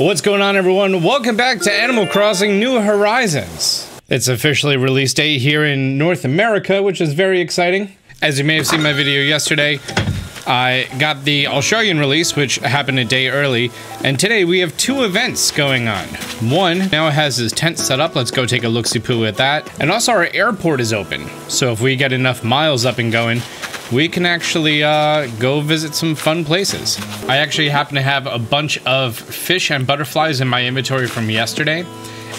What's going on, everyone? Welcome back to Animal Crossing New Horizons. It's officially release date here in North America, which is very exciting. As you may have seen my video yesterday, I got the Australian release, which happened a day early, and today we have two events going on. One now has his tent set up, let's go take a look-see-poo at that. And also our airport is open, so if we get enough miles up and going, we can actually uh, go visit some fun places. I actually happen to have a bunch of fish and butterflies in my inventory from yesterday,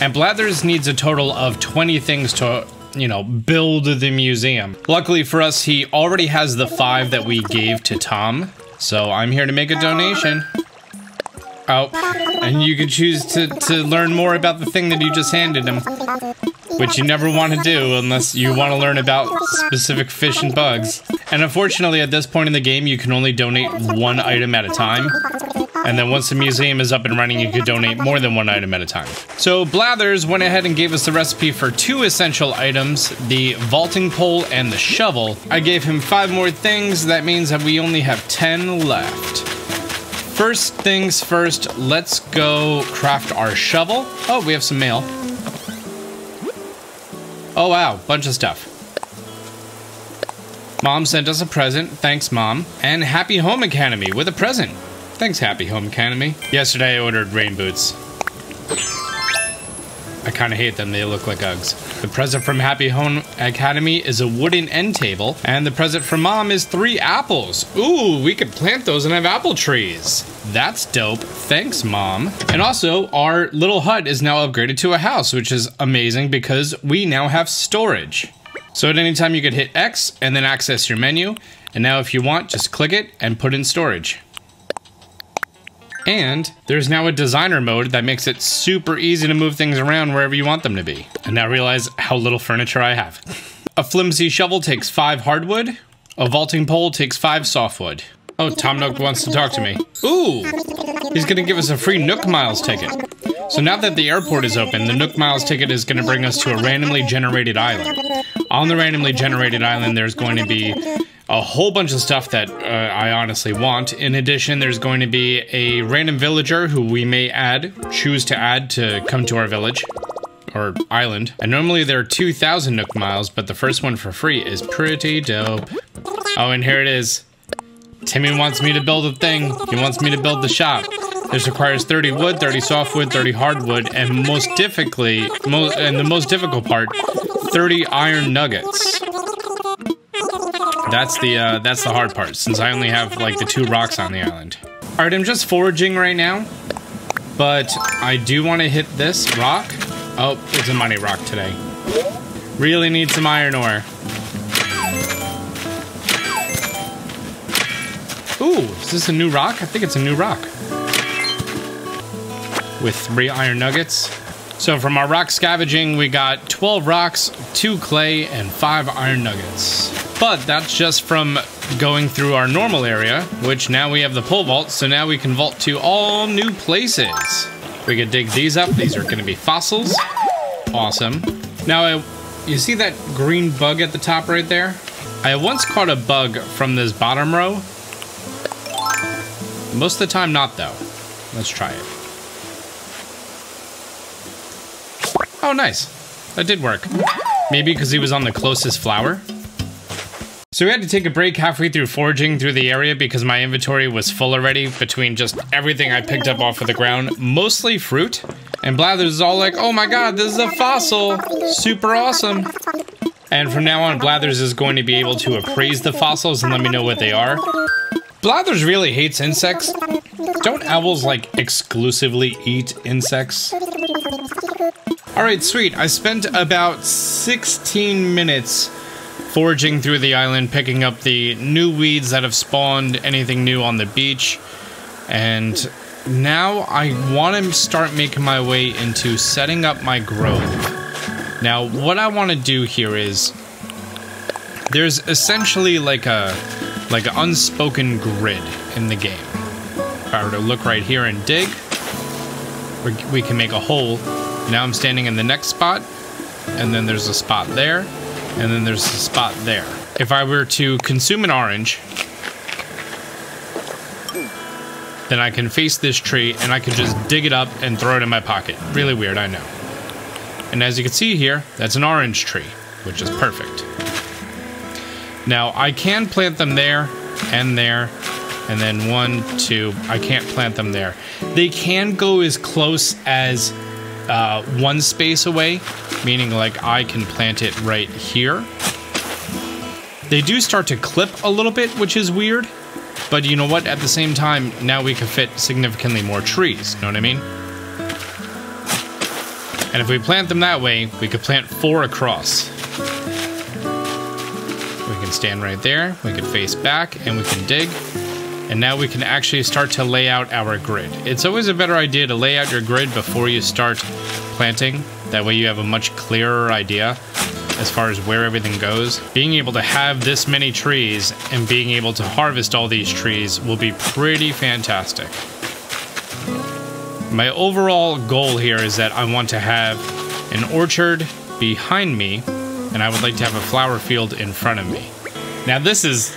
and Blathers needs a total of 20 things to you know, build the museum. Luckily for us, he already has the five that we gave to Tom. So I'm here to make a donation. Oh, and you can choose to, to learn more about the thing that you just handed him. Which you never want to do unless you want to learn about specific fish and bugs. And unfortunately, at this point in the game, you can only donate one item at a time. And then once the museum is up and running, you can donate more than one item at a time. So Blathers went ahead and gave us the recipe for two essential items, the vaulting pole and the shovel. I gave him five more things. That means that we only have 10 left. First things first, let's go craft our shovel. Oh, we have some mail. Oh wow, bunch of stuff. Mom sent us a present. Thanks, Mom. And Happy Home Academy with a present. Thanks, Happy Home Academy. Yesterday I ordered rain boots. I kind of hate them. They look like Uggs. The present from Happy Home Academy is a wooden end table, and the present from Mom is three apples. Ooh, we could plant those and have apple trees. That's dope. Thanks, Mom. And also, our little hut is now upgraded to a house, which is amazing because we now have storage. So at any time you could hit X and then access your menu. And now if you want, just click it and put in storage. And there's now a designer mode that makes it super easy to move things around wherever you want them to be. And now realize how little furniture I have. a flimsy shovel takes five hardwood. A vaulting pole takes five softwood. Oh, Tom Nook wants to talk to me. Ooh, he's gonna give us a free Nook Miles ticket. So now that the airport is open, the Nook Miles ticket is gonna bring us to a randomly generated island. On the randomly generated island, there's going to be a whole bunch of stuff that uh, I honestly want. In addition, there's going to be a random villager who we may add, choose to add to come to our village or island. And normally there are 2,000 Nook Miles, but the first one for free is pretty dope. Oh, and here it is. Timmy wants me to build a thing. He wants me to build the shop. This requires 30 wood, 30 softwood, 30 hardwood, and most difficultly, mo and the most difficult part, 30 iron nuggets. That's the uh, that's the hard part, since I only have like the two rocks on the island. All right, I'm just foraging right now, but I do want to hit this rock. Oh, it's a money rock today. Really need some iron ore. Ooh, is this a new rock? I think it's a new rock. With three iron nuggets. So from our rock scavenging, we got 12 rocks, 2 clay, and 5 iron nuggets. But that's just from going through our normal area, which now we have the pole vault, so now we can vault to all new places. We could dig these up. These are going to be fossils. Awesome. Now, I, you see that green bug at the top right there? I once caught a bug from this bottom row. Most of the time, not though. Let's try it. Oh, nice. That did work. Maybe because he was on the closest flower? So we had to take a break halfway through foraging through the area because my inventory was full already between just everything I picked up off of the ground, mostly fruit. And Blathers is all like, oh my god, this is a fossil! Super awesome! And from now on, Blathers is going to be able to appraise the fossils and let me know what they are. Blathers really hates insects. Don't owls, like, exclusively eat insects? Alright, sweet. I spent about 16 minutes foraging through the island, picking up the new weeds that have spawned anything new on the beach. And now I want to start making my way into setting up my grove. Now, what I want to do here is there's essentially like a like an unspoken grid in the game. If I were to look right here and dig, we can make a hole now I'm standing in the next spot, and then there's a spot there, and then there's a spot there. If I were to consume an orange, then I can face this tree and I can just dig it up and throw it in my pocket. Really weird, I know. And as you can see here, that's an orange tree, which is perfect. Now, I can plant them there and there, and then one, two, I can't plant them there. They can go as close as uh, one space away, meaning like I can plant it right here. They do start to clip a little bit, which is weird, but you know what? At the same time, now we can fit significantly more trees, know what I mean? And if we plant them that way, we could plant four across. We can stand right there, we can face back, and we can dig. And now we can actually start to lay out our grid. It's always a better idea to lay out your grid before you start planting. That way you have a much clearer idea as far as where everything goes. Being able to have this many trees and being able to harvest all these trees will be pretty fantastic. My overall goal here is that I want to have an orchard behind me and I would like to have a flower field in front of me. Now this is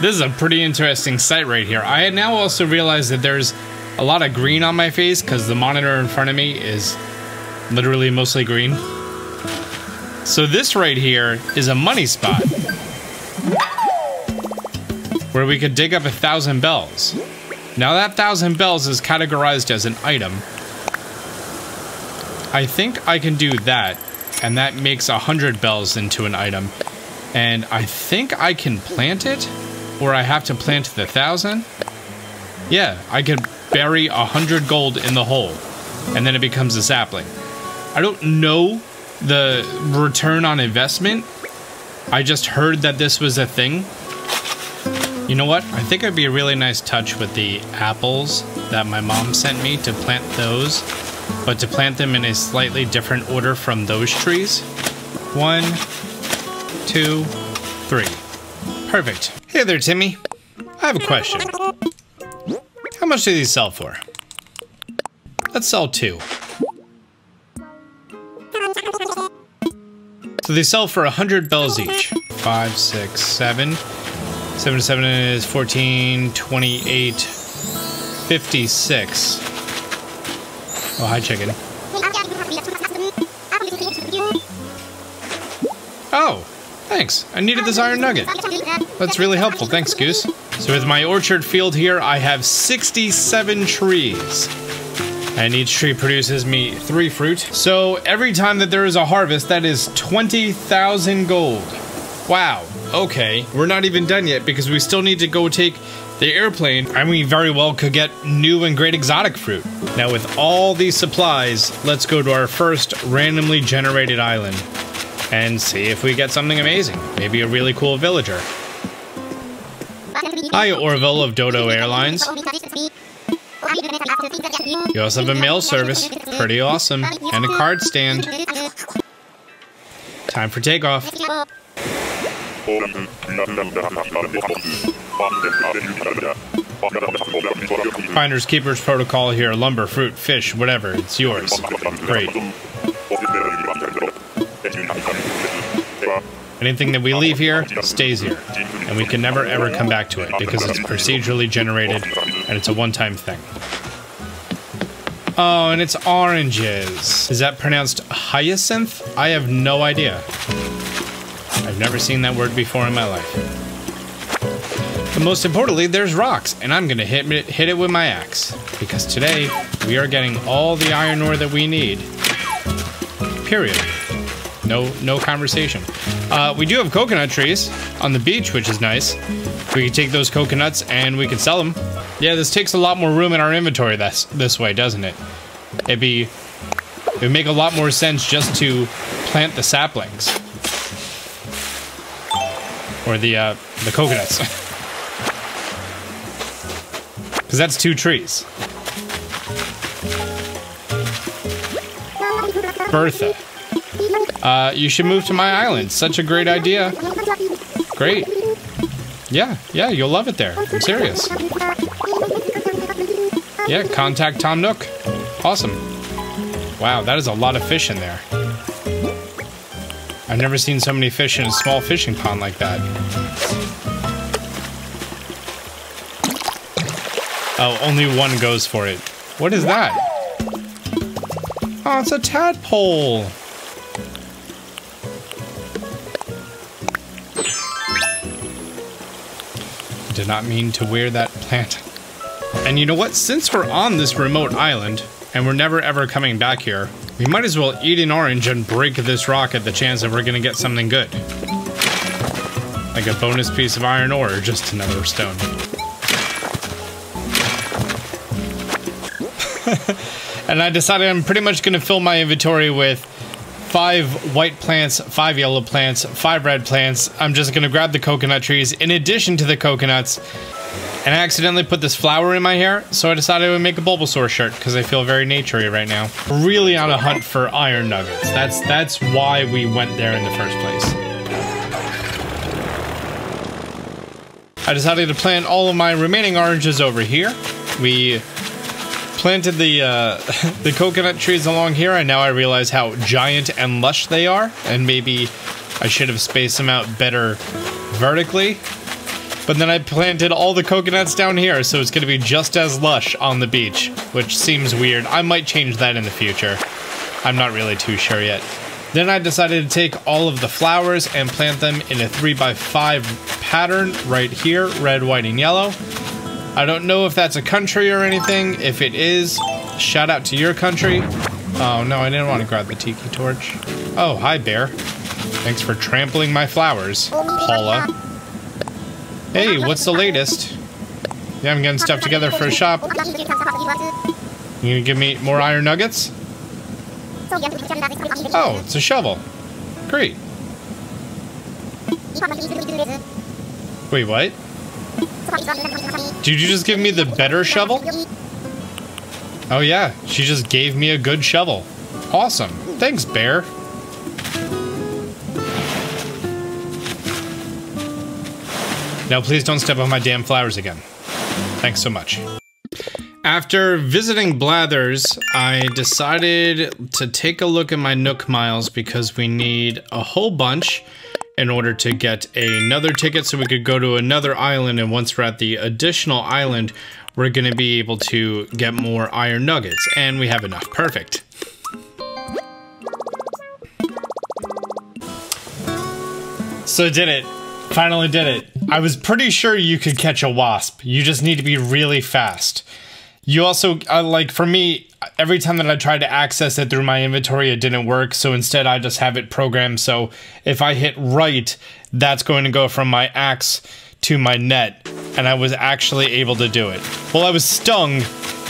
this is a pretty interesting sight right here. I had now also realize that there's a lot of green on my face because the monitor in front of me is literally mostly green. So this right here is a money spot where we could dig up a thousand bells. Now that thousand bells is categorized as an item. I think I can do that and that makes a hundred bells into an item. And I think I can plant it or I have to plant the thousand. Yeah, I could bury a hundred gold in the hole and then it becomes a sapling. I don't know the return on investment. I just heard that this was a thing. You know what? I think it'd be a really nice touch with the apples that my mom sent me to plant those, but to plant them in a slightly different order from those trees. One, two, three. Perfect. Hey there, Timmy. I have a question. How much do these sell for? Let's sell two. So they sell for 100 bells each. Five, six, seven. Seven to seven is 14, 28, 56. Oh, hi, chicken. Oh, thanks. I needed this iron nugget. That's really helpful. Thanks, Goose. So with my orchard field here, I have 67 trees and each tree produces me three fruit. So every time that there is a harvest, that is 20,000 gold. Wow, okay. We're not even done yet because we still need to go take the airplane and we very well could get new and great exotic fruit. Now with all these supplies, let's go to our first randomly generated island and see if we get something amazing. Maybe a really cool villager. Hi, Orville of Dodo Airlines. You also have a mail service. Pretty awesome. And a card stand. Time for takeoff. Finders keepers protocol here. Lumber, fruit, fish, whatever. It's yours. Great. Anything that we leave here stays here, and we can never ever come back to it because it's procedurally generated and it's a one-time thing. Oh, and it's oranges. Is that pronounced hyacinth? I have no idea. I've never seen that word before in my life. But most importantly, there's rocks, and I'm gonna hit it, hit it with my axe. Because today, we are getting all the iron ore that we need. Period. No, no conversation. Uh, we do have coconut trees on the beach, which is nice. We can take those coconuts and we can sell them. Yeah, this takes a lot more room in our inventory this, this way, doesn't it? It'd be... It would make a lot more sense just to plant the saplings. Or the, uh, the coconuts. Because that's two trees. Bertha. Uh, you should move to my island. Such a great idea. Great. Yeah, yeah, you'll love it there. I'm serious. Yeah, contact Tom Nook. Awesome. Wow, that is a lot of fish in there. I've never seen so many fish in a small fishing pond like that. Oh, only one goes for it. What is that? Oh, it's a tadpole. Did not mean to wear that plant. And you know what? Since we're on this remote island, and we're never ever coming back here, we might as well eat an orange and break this rock at the chance that we're gonna get something good. Like a bonus piece of iron ore or just another stone. and I decided I'm pretty much gonna fill my inventory with five white plants, five yellow plants, five red plants. I'm just gonna grab the coconut trees in addition to the coconuts. And I accidentally put this flower in my hair, so I decided I would make a Bulbasaur shirt because I feel very naturey right now. Really on a hunt for iron nuggets. That's that's why we went there in the first place. I decided to plant all of my remaining oranges over here. We planted the uh, the coconut trees along here, and now I realize how giant and lush they are, and maybe I should have spaced them out better vertically. But then I planted all the coconuts down here, so it's going to be just as lush on the beach, which seems weird. I might change that in the future. I'm not really too sure yet. Then I decided to take all of the flowers and plant them in a 3x5 pattern right here, red, white, and yellow. I don't know if that's a country or anything. If it is, shout out to your country. Oh no, I didn't want to grab the tiki torch. Oh, hi bear. Thanks for trampling my flowers, Paula. Hey, what's the latest? Yeah, I'm getting stuff together for a shop. You gonna give me more iron nuggets? Oh, it's a shovel. Great. Wait, what? Did you just give me the better shovel? Oh yeah, she just gave me a good shovel. Awesome. Thanks, bear. Now please don't step on my damn flowers again. Thanks so much. After visiting Blathers, I decided to take a look at my Nook Miles because we need a whole bunch in order to get another ticket so we could go to another island. And once we're at the additional island we're going to be able to get more iron nuggets. And we have enough. Perfect. So did it. Finally did it. I was pretty sure you could catch a wasp. You just need to be really fast. You also uh, like for me every time that I tried to access it through my inventory, it didn't work. So instead, I just have it programmed. So if I hit right, that's going to go from my axe to my net. And I was actually able to do it. Well, I was stung.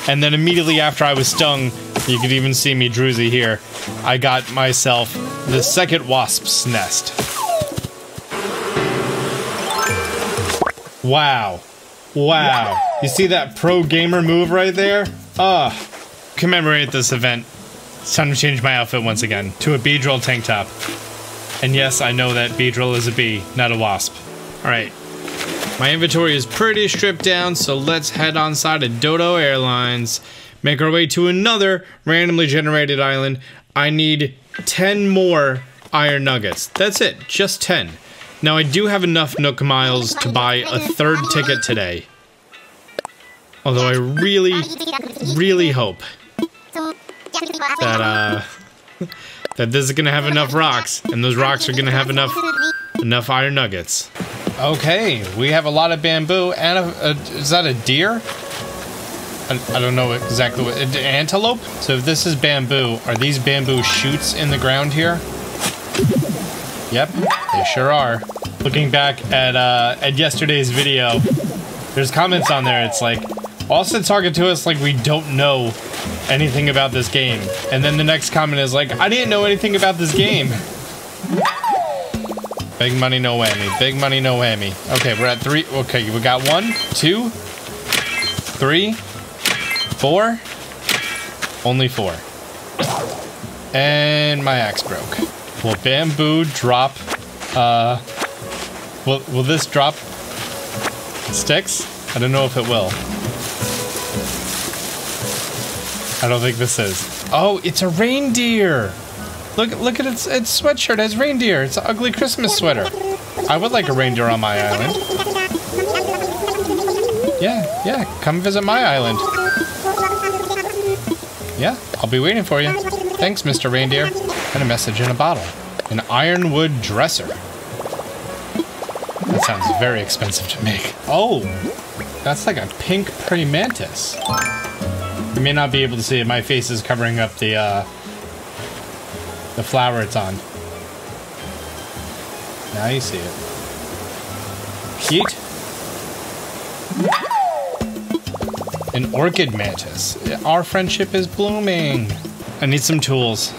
And then immediately after I was stung, you could even see me druzy here. I got myself the second wasp's nest. Wow. Wow. You see that pro gamer move right there? Ah. Commemorate this event, it's time to change my outfit once again to a Beedrill tank top. And yes, I know that Beedrill is a bee, not a wasp. Alright. My inventory is pretty stripped down, so let's head on side of Dodo Airlines. Make our way to another randomly generated island. I need 10 more iron nuggets. That's it, just 10. Now I do have enough Nook Miles to buy a third ticket today. Although I really, really hope that uh that this is gonna have enough rocks, and those rocks are gonna have enough enough iron nuggets. Okay, we have a lot of bamboo, and a, a, is that a deer? I, I don't know exactly what antelope. So if this is bamboo, are these bamboo shoots in the ground here? Yep, they sure are. Looking back at uh, at yesterday's video, there's comments on there. It's like Austin talking to us like we don't know anything about this game. And then the next comment is like, I didn't know anything about this game. Big money, no whammy. Big money, no whammy. Okay, we're at three. Okay, we got one, two, three, four. Only four. And my axe broke. Will bamboo drop, uh, will, will this drop sticks? I don't know if it will. I don't think this is. Oh, it's a reindeer. Look, look at its its sweatshirt. It has reindeer. It's an ugly Christmas sweater. I would like a reindeer on my island. Yeah, yeah, come visit my island. Yeah, I'll be waiting for you. Thanks, Mr. Reindeer. And a message in a bottle. An ironwood dresser. That sounds very expensive to make. Oh, that's like a pink praying mantis. You may not be able to see it. My face is covering up the, uh, the flower it's on. Now you see it. Pete? An orchid mantis. Our friendship is blooming. I need some tools.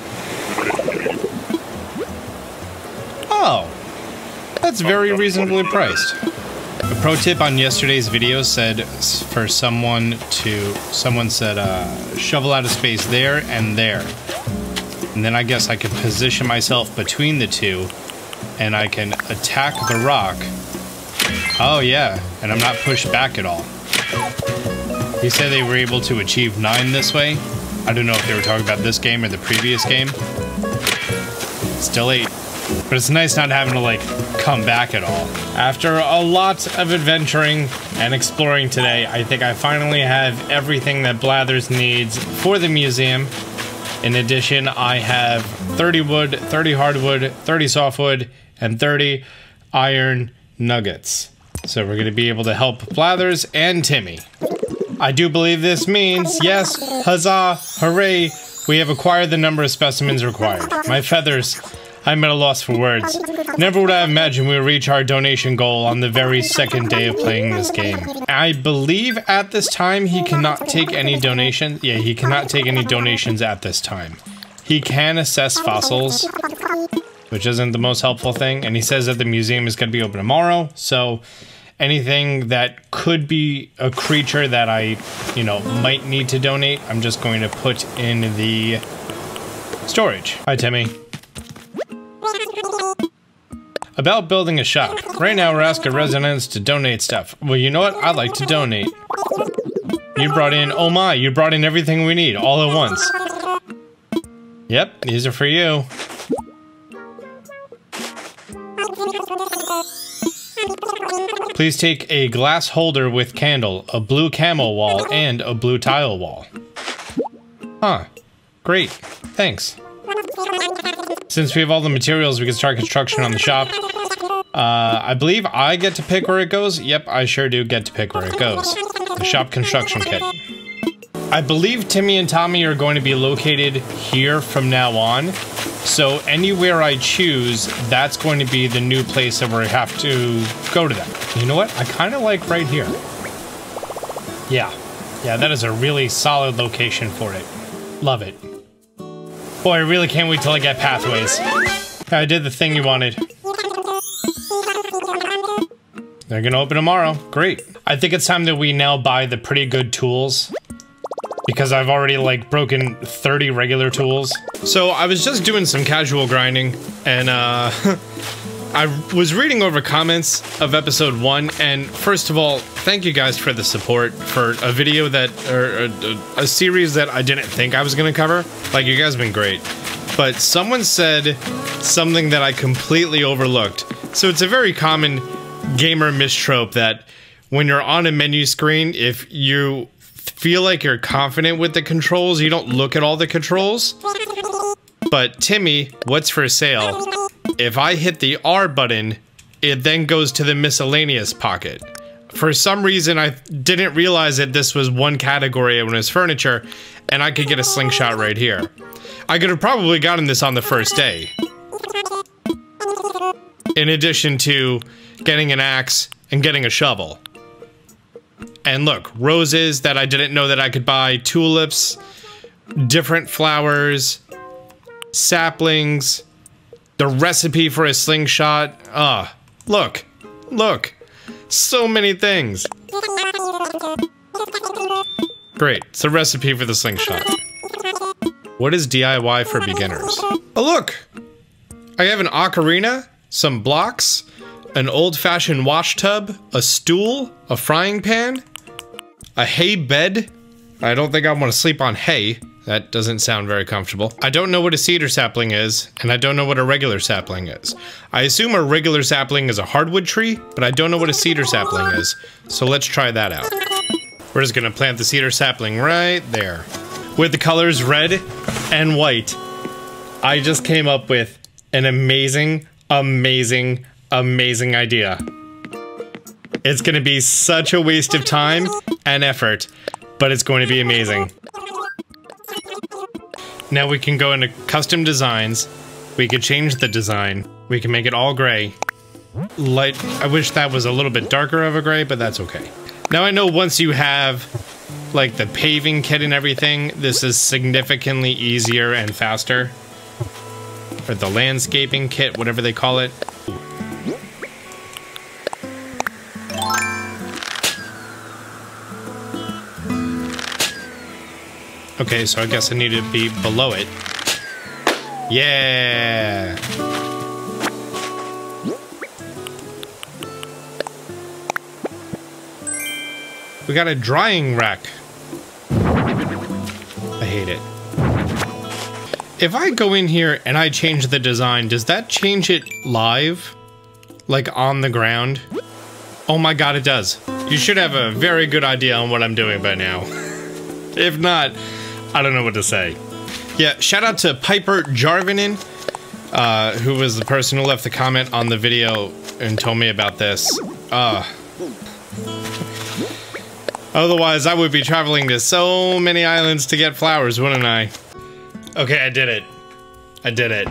Oh, that's very reasonably priced. A pro tip on yesterday's video said for someone to, someone said uh, shovel out of space there and there. And then I guess I could position myself between the two and I can attack the rock. Oh yeah, and I'm not pushed back at all. He said they were able to achieve 9 this way. I don't know if they were talking about this game or the previous game. Still 8. But it's nice not having to, like, come back at all. After a lot of adventuring and exploring today, I think I finally have everything that Blathers needs for the museum. In addition, I have 30 wood, 30 hardwood, 30 softwood, and 30 iron nuggets. So we're going to be able to help Blathers and Timmy. I do believe this means, yes, huzzah, hooray, we have acquired the number of specimens required. My feathers, I'm at a loss for words. Never would I imagine we would reach our donation goal on the very second day of playing this game. I believe at this time he cannot take any donations. Yeah, he cannot take any donations at this time. He can assess fossils, which isn't the most helpful thing, and he says that the museum is going to be open tomorrow, so anything that could be a creature that I, you know, might need to donate, I'm just going to put in the storage. Hi, Timmy. About building a shop. Right now, we're asking residents to donate stuff. Well, you know what? I'd like to donate. You brought in, oh my, you brought in everything we need all at once. Yep, these are for you. Please take a glass holder with candle, a blue camel wall, and a blue tile wall. Huh. Great. Thanks. Since we have all the materials, we can start construction on the shop. Uh, I believe I get to pick where it goes. Yep, I sure do get to pick where it goes. The shop construction kit. I believe Timmy and Tommy are going to be located here from now on. So anywhere I choose, that's going to be the new place that we have to go to them. You know what? I kind of like right here. Yeah. Yeah, that is a really solid location for it. Love it. Boy, I really can't wait till I get pathways. I did the thing you wanted. They're gonna open tomorrow. Great. I think it's time that we now buy the pretty good tools because I've already like broken 30 regular tools. So I was just doing some casual grinding and uh, I was reading over comments of episode one and first of all, thank you guys for the support for a video that, or a, a series that I didn't think I was gonna cover. Like you guys have been great. But someone said something that I completely overlooked. So it's a very common gamer mistrope that when you're on a menu screen, if you feel like you're confident with the controls. You don't look at all the controls. But Timmy, what's for sale? If I hit the R button, it then goes to the miscellaneous pocket. For some reason, I didn't realize that this was one category when it was furniture, and I could get a slingshot right here. I could have probably gotten this on the first day. In addition to getting an axe and getting a shovel. And look, roses that I didn't know that I could buy, tulips, different flowers, saplings, the recipe for a slingshot. Ah, look, look, so many things. Great, it's a recipe for the slingshot. What is DIY for beginners? Oh look, I have an ocarina, some blocks, an old-fashioned wash tub, a stool, a frying pan, a hay bed. I don't think I want to sleep on hay. That doesn't sound very comfortable. I don't know what a cedar sapling is, and I don't know what a regular sapling is. I assume a regular sapling is a hardwood tree, but I don't know what a cedar sapling is, so let's try that out. We're just gonna plant the cedar sapling right there. With the colors red and white, I just came up with an amazing, amazing, amazing idea. It's gonna be such a waste of time and effort, but it's going to be amazing. Now we can go into custom designs. We could change the design. We can make it all gray. Light, I wish that was a little bit darker of a gray, but that's okay. Now I know once you have like the paving kit and everything, this is significantly easier and faster. Or the landscaping kit, whatever they call it. Okay, so I guess I need to be below it. Yeah! We got a drying rack. I hate it. If I go in here and I change the design, does that change it live? Like on the ground? Oh my god, it does. You should have a very good idea on what I'm doing by now. if not, I don't know what to say. Yeah, shout out to Piper Jarvinen, uh, who was the person who left the comment on the video and told me about this. Uh, Otherwise, I would be traveling to so many islands to get flowers, wouldn't I? Okay, I did it. I did it.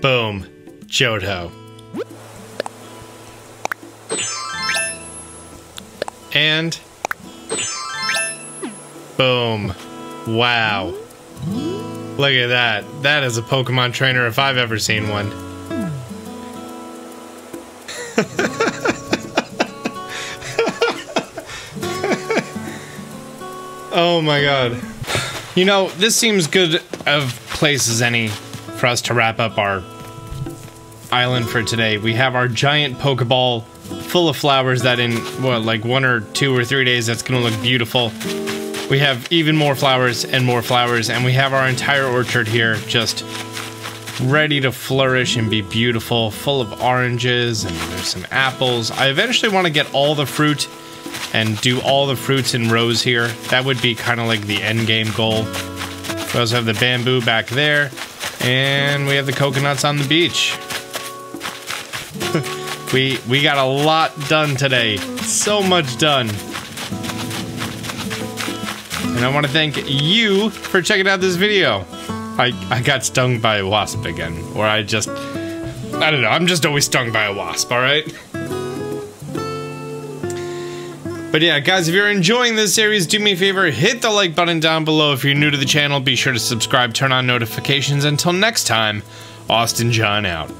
Boom. Johto. And... Boom. Wow. Look at that. That is a Pokemon trainer if I've ever seen one. Oh my god. You know, this seems good of place as any for us to wrap up our island for today. We have our giant Pokeball full of flowers that in, what, like one or two or three days that's gonna look beautiful. We have even more flowers and more flowers, and we have our entire orchard here just ready to flourish and be beautiful, full of oranges, and there's some apples. I eventually want to get all the fruit and do all the fruits in rows here. That would be kind of like the end game goal. We also have the bamboo back there, and we have the coconuts on the beach. we we got a lot done today. So much done. And I want to thank you for checking out this video. I, I got stung by a wasp again. Or I just... I don't know. I'm just always stung by a wasp, alright? But yeah, guys, if you're enjoying this series, do me a favor, hit the like button down below. If you're new to the channel, be sure to subscribe, turn on notifications. Until next time, Austin John out.